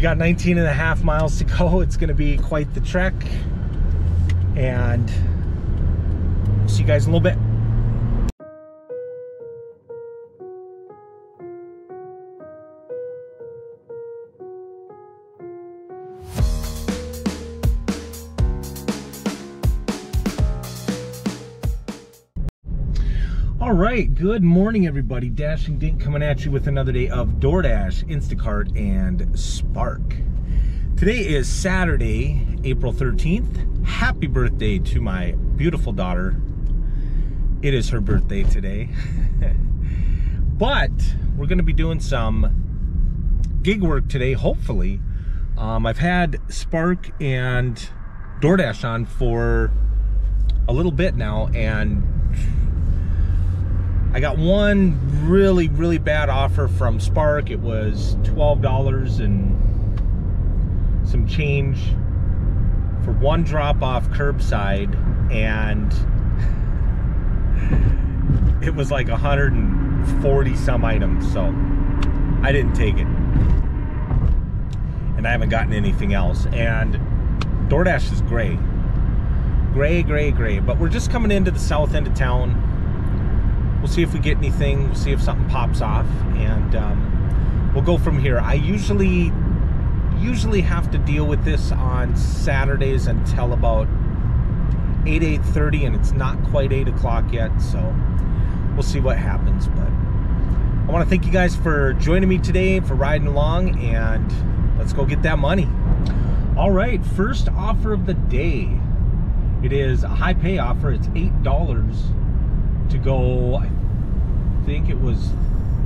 we got 19 and a half miles to go. It's gonna be quite the trek. And see you guys in a little bit. Right, good morning, everybody. Dashing Dink coming at you with another day of DoorDash, Instacart, and Spark. Today is Saturday, April 13th. Happy birthday to my beautiful daughter. It is her birthday today. but we're going to be doing some gig work today, hopefully. Um, I've had Spark and DoorDash on for a little bit now, and I got one really, really bad offer from Spark. It was $12 and some change for one drop off curbside and it was like 140 some items so I didn't take it. And I haven't gotten anything else. And DoorDash is gray gray gray gray but we're just coming into the south end of town we'll see if we get anything. We'll see if something pops off and um, we'll go from here. I usually usually have to deal with this on Saturdays until about 8 8.30 and it's not quite 8 o'clock yet so we'll see what happens but I want to thank you guys for joining me today for riding along and let's go get that money. All right first offer of the day. It is a high pay offer. It's eight dollars to go, I think it was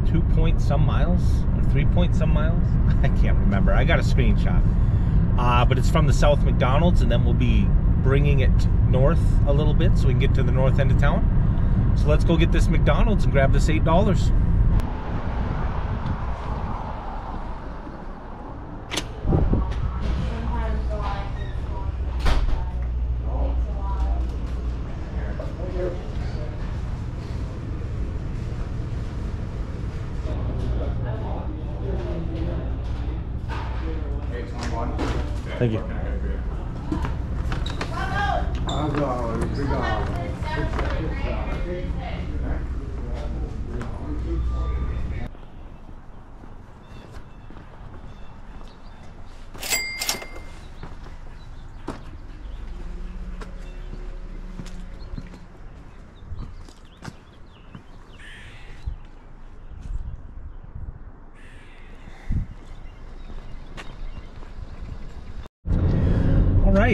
two point some miles or three point some miles. I can't remember. I got a screenshot. Uh, but it's from the South McDonald's, and then we'll be bringing it north a little bit so we can get to the north end of town. So let's go get this McDonald's and grab this $8.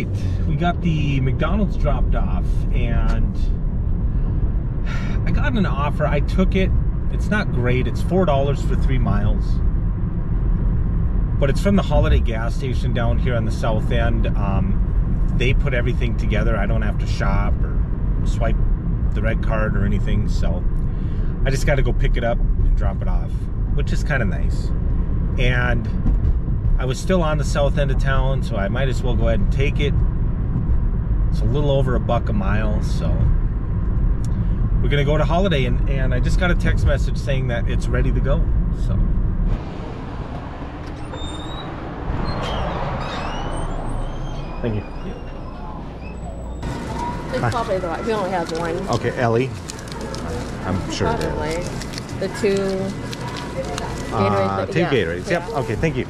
Right, we got the McDonald's dropped off and I got an offer. I took it. It's not great. It's $4 for three miles. But it's from the Holiday gas station down here on the south end. Um, they put everything together. I don't have to shop or swipe the red card or anything. So I just got to go pick it up and drop it off, which is kind of nice. And I was still on the south end of town, so I might as well go ahead and take it. It's a little over a buck a mile, so we're gonna go to Holiday, and, and I just got a text message saying that it's ready to go. So thank you. It's probably the right. He only has one. Okay, Ellie. I'm sure. Probably. The two Gatorades. Uh, two yeah, Gatorades. Yep. yeah. Okay. Thank you.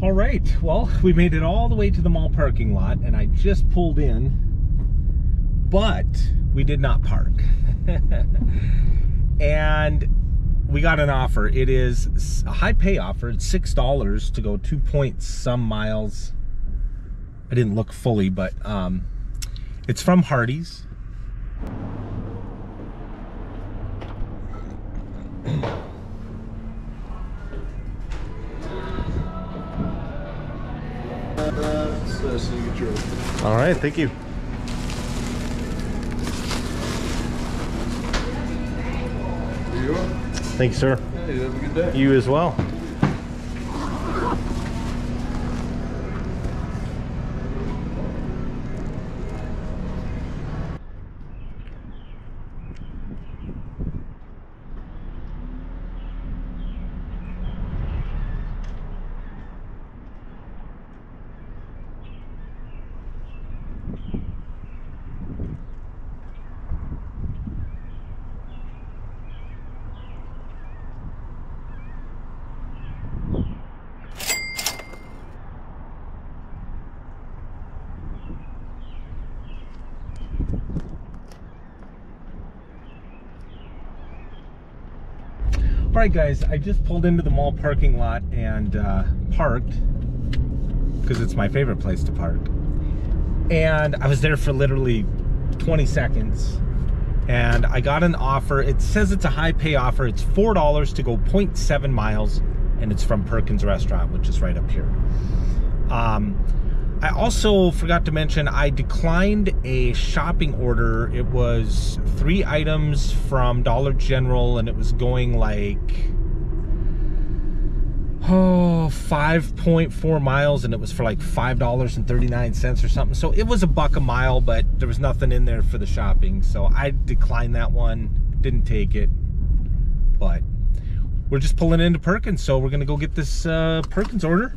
All well, we made it all the way to the mall parking lot and I just pulled in, but we did not park. and we got an offer. It is a high pay offer. It's $6 to go two point some miles. I didn't look fully, but um, it's from Hardee's. All right, thank you. There you are. Thank you, sir. Hey, have a good day. You as well. All right, guys, I just pulled into the mall parking lot and uh, parked because it's my favorite place to park. And I was there for literally 20 seconds and I got an offer. It says it's a high pay offer. It's $4 to go 0.7 miles and it's from Perkins Restaurant, which is right up here. Um, I also forgot to mention I declined a shopping order. It was three items from Dollar General and it was going like oh 5.4 miles and it was for like $5.39 or something. So it was a buck a mile, but there was nothing in there for the shopping. So I declined that one, didn't take it. But we're just pulling into Perkins, so we're gonna go get this uh, Perkins order.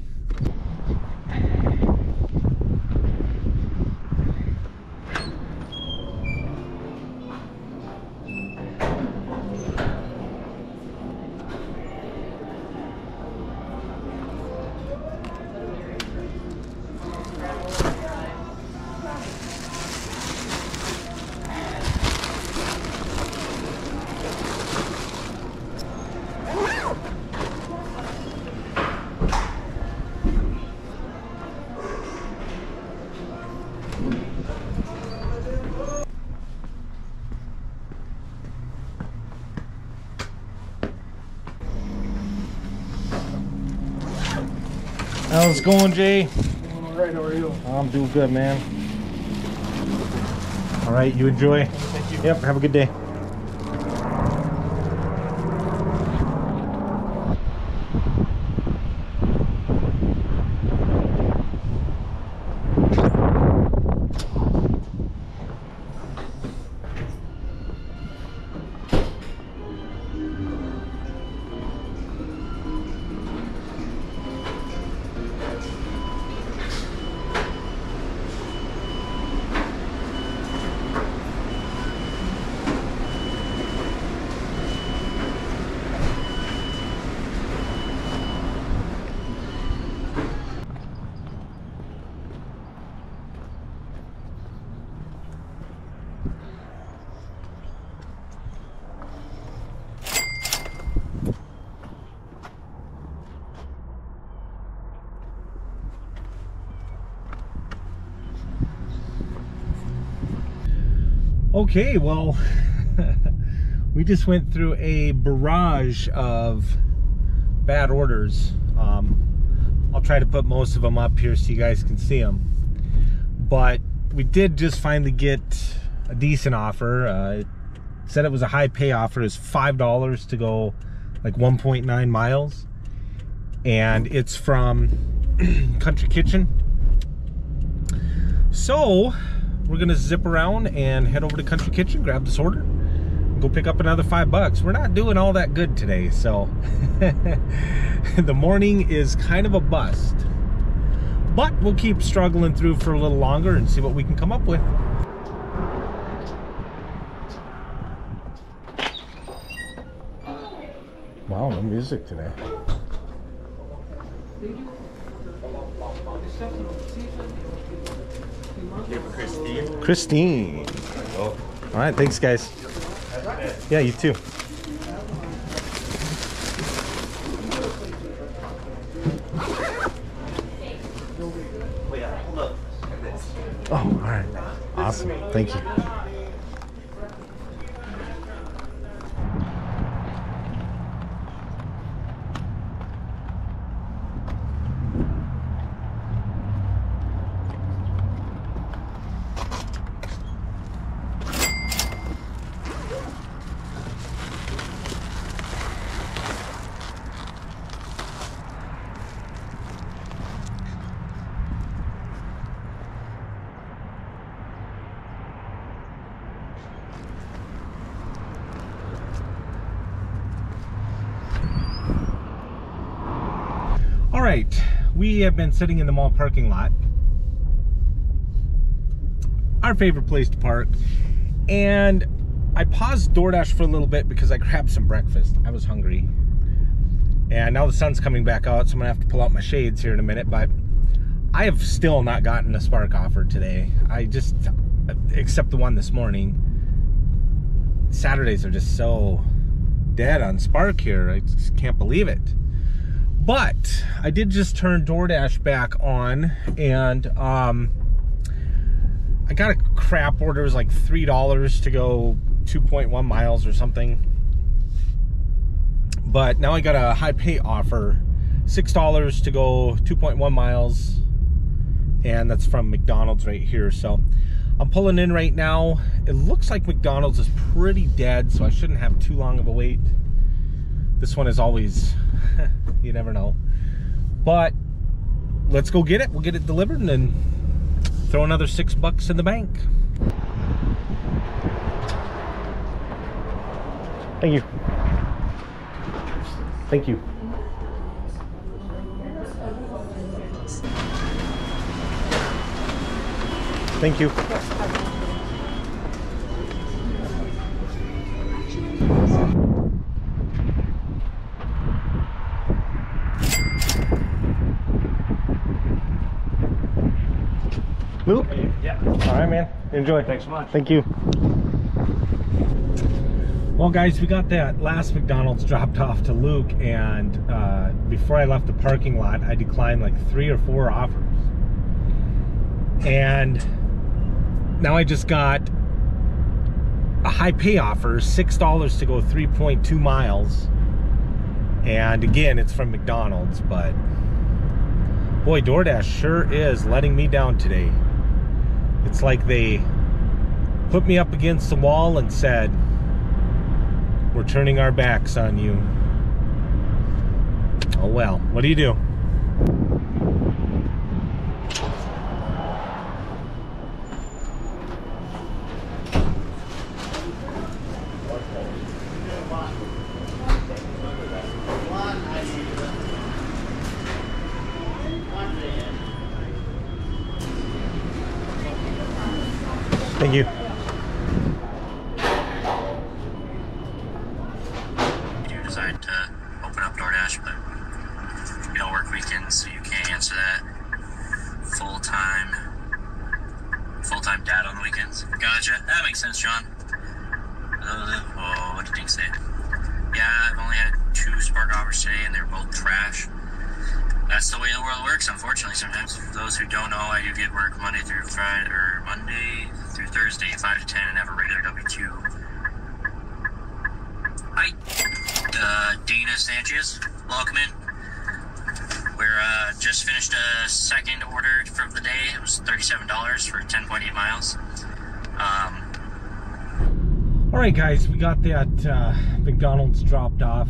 How's it going, Jay? All right, how are you? I'm doing good, man. All right, you enjoy. Thank you. Yep, have a good day. Okay, well, we just went through a barrage of bad orders. Um, I'll try to put most of them up here so you guys can see them. But we did just finally get a decent offer. Uh, it said it was a high pay offer. It was $5 to go like 1.9 miles. And it's from Country Kitchen. So, we're gonna zip around and head over to Country Kitchen, grab this order, go pick up another five bucks. We're not doing all that good today, so the morning is kind of a bust. But we'll keep struggling through for a little longer and see what we can come up with. Wow, no music today. Christine. Christine. All right, thanks, guys. Yeah, you too. Oh, all right. Awesome. Thank you. right, we have been sitting in the mall parking lot. Our favorite place to park. And I paused DoorDash for a little bit because I grabbed some breakfast. I was hungry. And now the sun's coming back out, so I'm gonna have to pull out my shades here in a minute, but I have still not gotten a Spark offer today. I just, except the one this morning. Saturdays are just so dead on Spark here. I just can't believe it. But I did just turn DoorDash back on and um, I got a crap order. It was like $3 to go 2.1 miles or something. But now I got a high pay offer $6 to go 2.1 miles and that's from McDonald's right here. So I'm pulling in right now. It looks like McDonald's is pretty dead, so I shouldn't have too long of a wait. This one is always, you never know. But let's go get it. We'll get it delivered and then throw another six bucks in the bank. Thank you. Thank you. Thank you. Enjoy. Thanks so much. Thank you. Well, guys, we got that last McDonald's dropped off to Luke, and uh, before I left the parking lot, I declined like three or four offers. And now I just got a high pay offer, $6 to go 3.2 miles. And again, it's from McDonald's, but boy, DoorDash sure is letting me down today. It's like they put me up against the wall and said, We're turning our backs on you. Oh well, what do you do? Thank you do decide to open up DoorDash, but you don't work weekends, so you can't answer that. Full time, full time dad on the weekends. Gotcha. That makes sense, John. Uh, oh, what did Dink say? Yeah, I've only had two spark offers today, and they're both trash. That's the way the world works, unfortunately. Sometimes, for those who don't know, I do get work Monday through Friday, or Monday through Thursday, five to ten, and have a regular W two. Hi, uh, Dana Sanchez. Welcome in. We're uh, just finished a second order for the day. It was thirty-seven dollars for ten point eight miles. Um, All right, guys, we got that uh, McDonald's dropped off.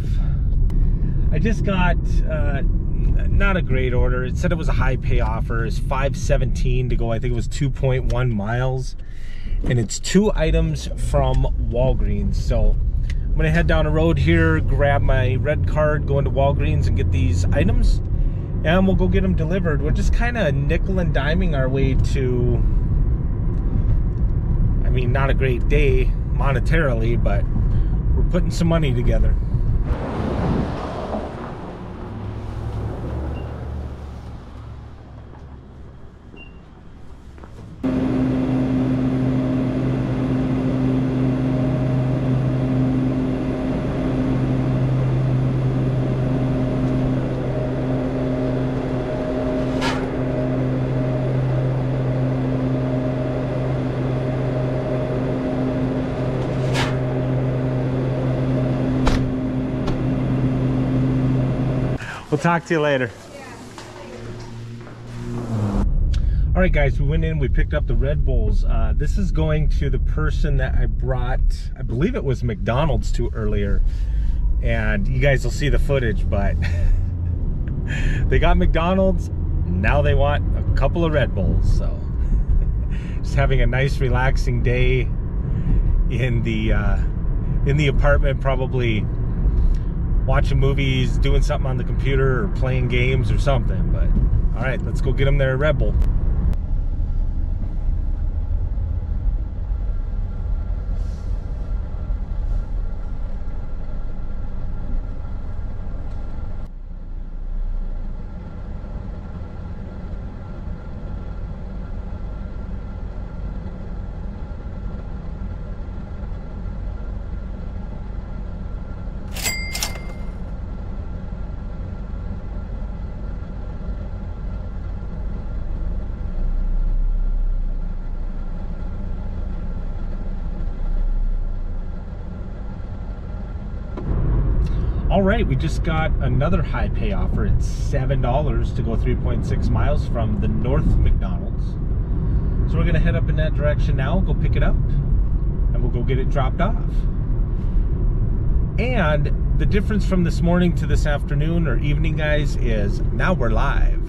I just got uh, not a great order. It said it was a high pay offer. It's 517 to go. I think it was 2.1 miles, and it's two items from Walgreens. So I'm gonna head down the road here, grab my red card, go into Walgreens, and get these items, and we'll go get them delivered. We're just kind of nickel and diming our way to I mean, not a great day monetarily, but we're putting some money together. We'll talk to you later. All right, guys, we went in, we picked up the Red Bulls. Uh, this is going to the person that I brought, I believe it was McDonald's to earlier. And you guys will see the footage, but they got McDonald's. Now they want a couple of Red Bulls. So just having a nice, relaxing day in the uh, in the apartment. Probably watching movies, doing something on the computer, or playing games or something. But all right, let's go get them there, Red Bull. All right, we just got another high pay offer. It's seven dollars to go 3.6 miles from the North McDonald's. So we're gonna head up in that direction now, go pick it up, and we'll go get it dropped off. And the difference from this morning to this afternoon or evening, guys, is now we're live.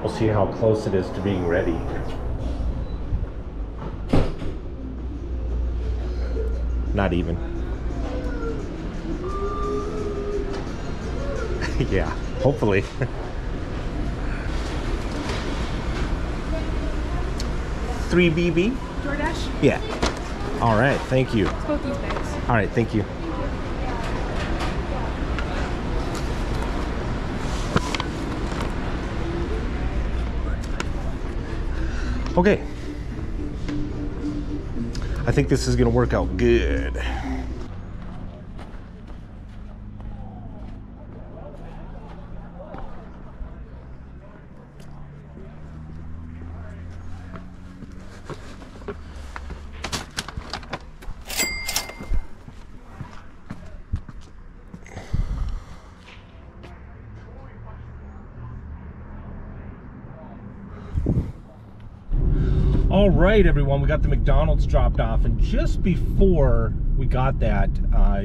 We'll see how close it is to being ready. Not even. yeah, hopefully. Three BB? DoorDash? Yeah. All right, thank you. Both these bags. All right, thank you. Okay. I think this is going to work out good. All right, everyone, we got the McDonald's dropped off, and just before we got that, uh,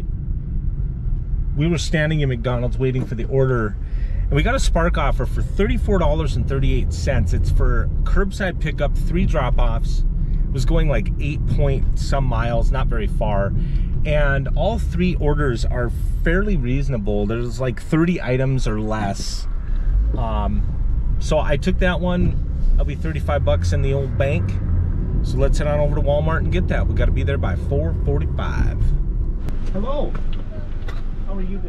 we were standing in McDonald's waiting for the order, and we got a spark offer for $34.38. It's for curbside pickup, three drop offs. It was going like eight point some miles, not very far. And all three orders are fairly reasonable. There's like 30 items or less. Um, so I took that one. I'll be 35 bucks in the old bank. So let's head on over to Walmart and get that. We got to be there by 4:45. Hello. How are you?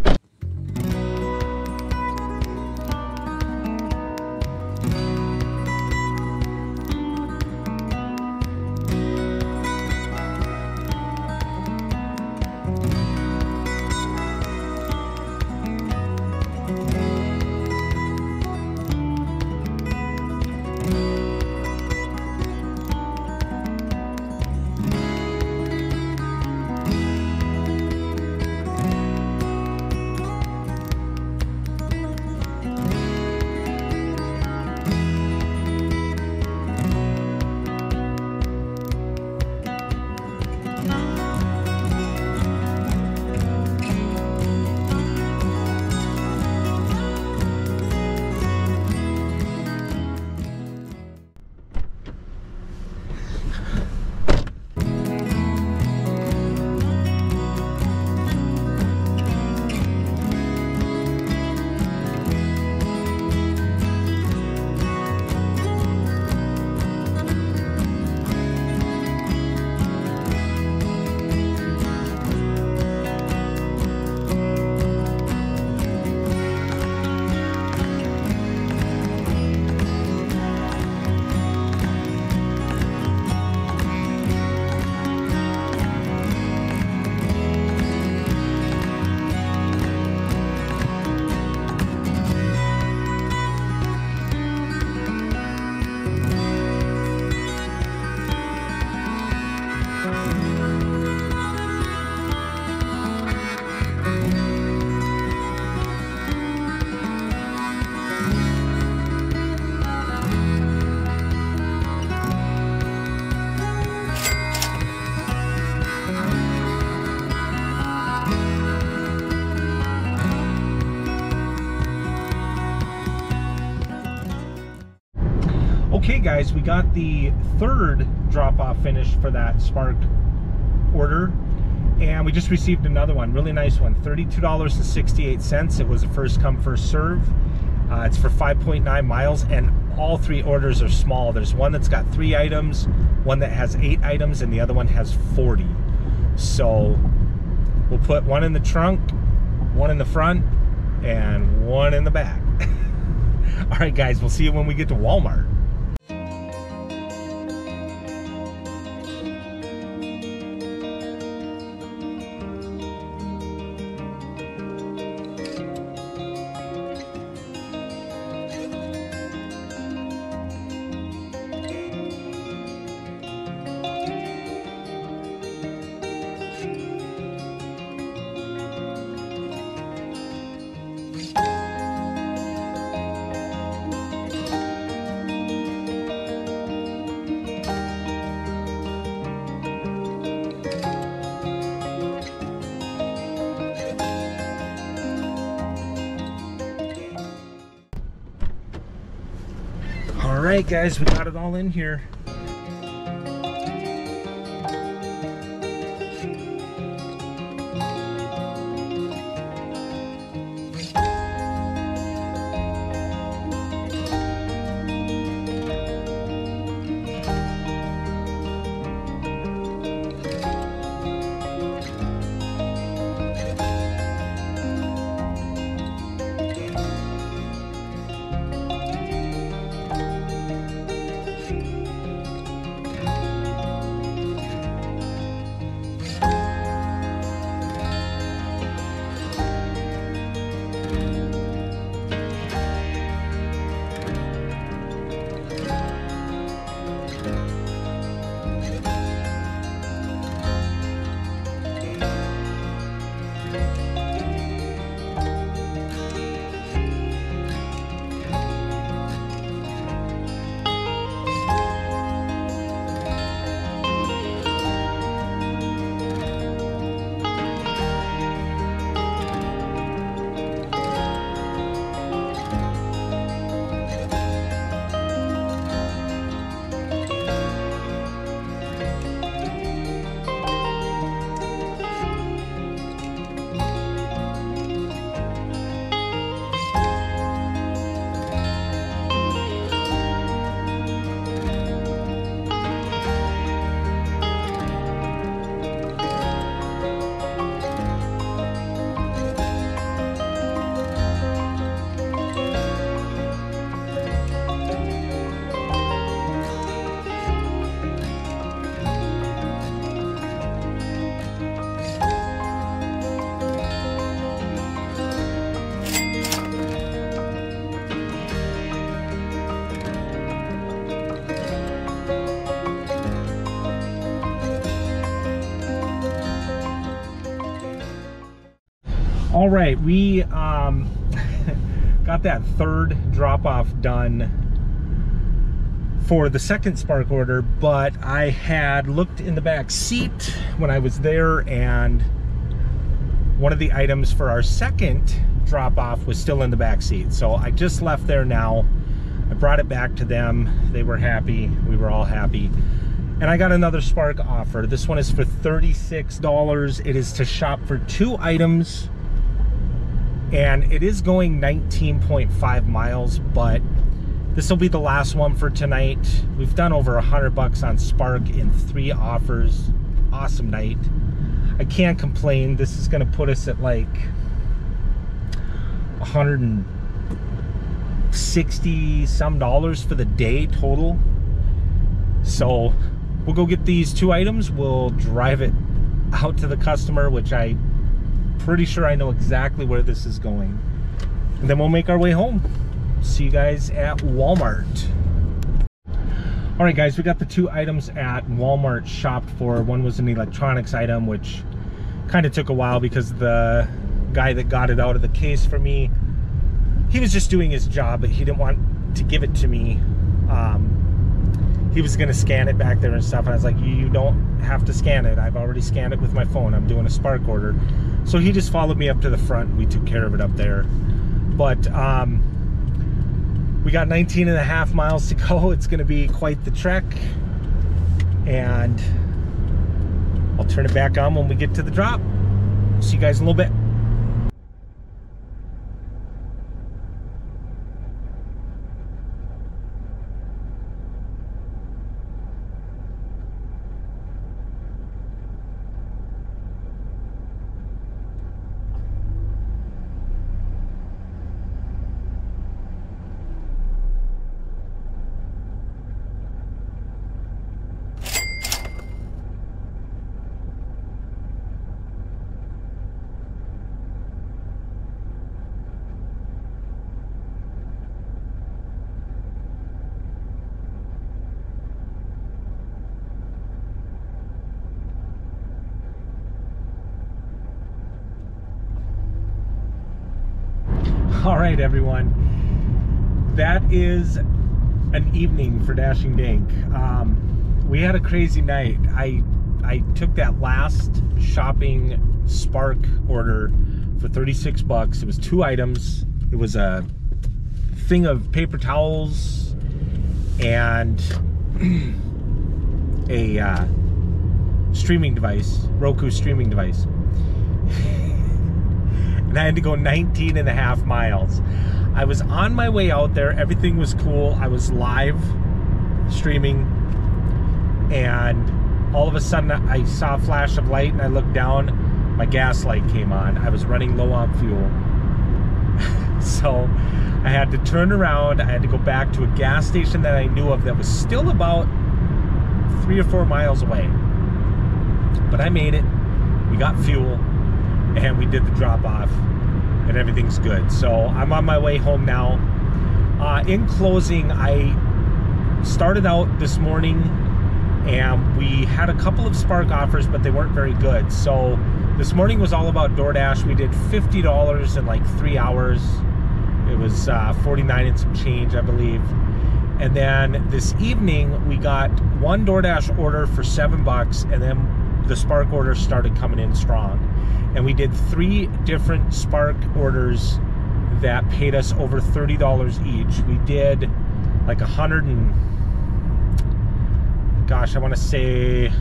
Guys, we got the third drop off finished for that Spark order. And we just received another one, really nice one, $32.68. It was a first come, first serve. Uh, it's for 5.9 miles, and all three orders are small. There's one that's got three items, one that has eight items, and the other one has 40. So we'll put one in the trunk, one in the front, and one in the back. all right, guys, we'll see you when we get to Walmart. Right, guys, we got it all in here. All right, we um, got that third drop off done for the second spark order, but I had looked in the back seat when I was there and one of the items for our second drop off was still in the back seat. So I just left there now. I brought it back to them. They were happy. We were all happy. And I got another Spark offer. This one is for $36. It is to shop for two items and it is going 19.5 miles but this will be the last one for tonight. We've done over a hundred bucks on spark in three offers. Awesome night. I can't complain. This is going to put us at like 160 some dollars for the day total. So we'll go get these two items. We'll drive it out to the customer which i pretty sure I know exactly where this is going. And then we'll make our way home. See you guys at Walmart. All right, guys, we got the two items at Walmart shopped for. One was an electronics item, which kind of took a while because the guy that got it out of the case for me, he was just doing his job, but he didn't want to give it to me. Um, he was gonna scan it back there and stuff, and I was like, you don't have to scan it. I've already scanned it with my phone. I'm doing a Spark order. So he just followed me up to the front. We took care of it up there. But um, we got 19 and a half miles to go. It's going to be quite the trek. And I'll turn it back on when we get to the drop. See you guys in a little bit. All right, everyone. That is an evening for Dashing Dink. Um, we had a crazy night. I I took that last shopping Spark order for 36 bucks. It was two items. It was a thing of paper towels and a uh, streaming device, Roku streaming device and I had to go 19 and a half miles. I was on my way out there. Everything was cool. I was live streaming, and all of a sudden I saw a flash of light, and I looked down. My gas light came on. I was running low on fuel. so I had to turn around. I had to go back to a gas station that I knew of that was still about three or four miles away. But I made it. We got fuel and we did the drop off and everything's good. So I'm on my way home now. Uh, in closing, I started out this morning and we had a couple of Spark offers, but they weren't very good. So this morning was all about DoorDash. We did $50 in like three hours. It was uh, 49 and some change, I believe. And then this evening, we got one DoorDash order for seven bucks, and then the Spark orders started coming in strong and we did three different Spark orders that paid us over $30 each. We did like a hundred and gosh, I want to say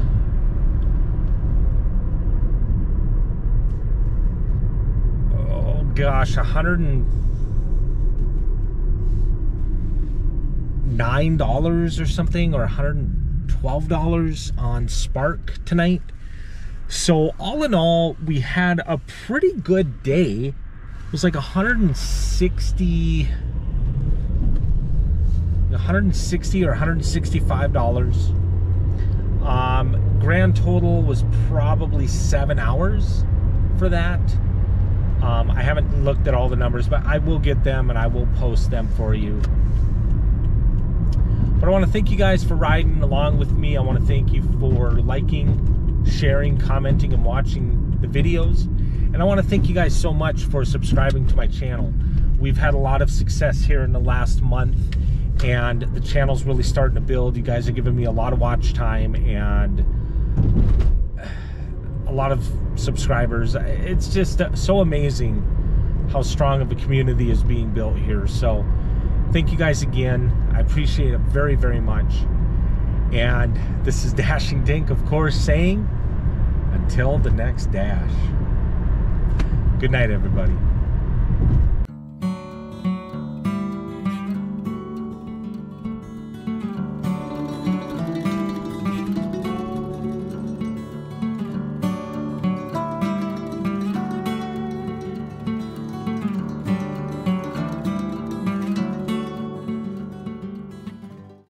oh gosh, a hundred and nine dollars or something, or a hundred and twelve dollars on Spark tonight. So all in all, we had a pretty good day. It was like 160 160 or 165 dollars. Um, grand total was probably seven hours for that. Um, I haven't looked at all the numbers, but I will get them and I will post them for you. But I want to thank you guys for riding along with me. I want to thank you for liking, sharing, commenting, and watching the videos. And I want to thank you guys so much for subscribing to my channel. We've had a lot of success here in the last month, and the channel's really starting to build. You guys are giving me a lot of watch time and a lot of subscribers. It's just so amazing how strong of a community is being built here. So thank you guys again. I appreciate it very, very much. And this is Dashing Dink, of course, saying until the next dash. Good night, everybody.